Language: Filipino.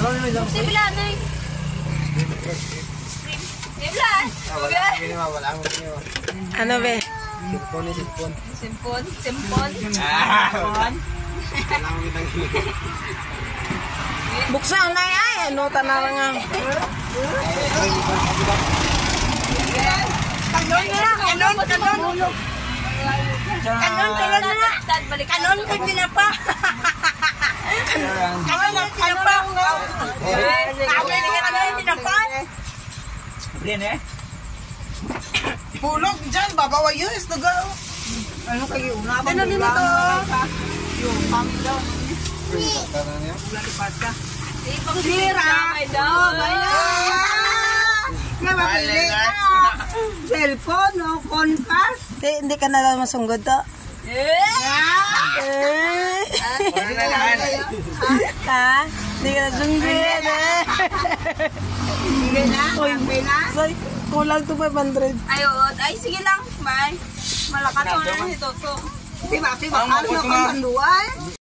Sibila, Nay. Sibila. Okay. Ano be? Simpon, simpon. Buksan na ay. Ano tanara nga. Kanon na, kanon, kanon. Kanon, kanon na. Kanon ko pinapa. Kanon ko pinapa. Kanon ko pinapa. Pulog dyan. Babawa yun. Is the girl. Ano kayo? Ano din ito? Yung pangin daw. Sira. daw. Nga mapili ka. Cellphone o concass? Hindi, hindi ka na lang masunggod to. Eh. Eh. Ha? Hindi ka na sunggod Hindi na? Hindi na? Sorry, kulang to 500. Ayun. Ay, sige lang. Bye. Malakas ko na si Toto. Diba, diba? Ano na kang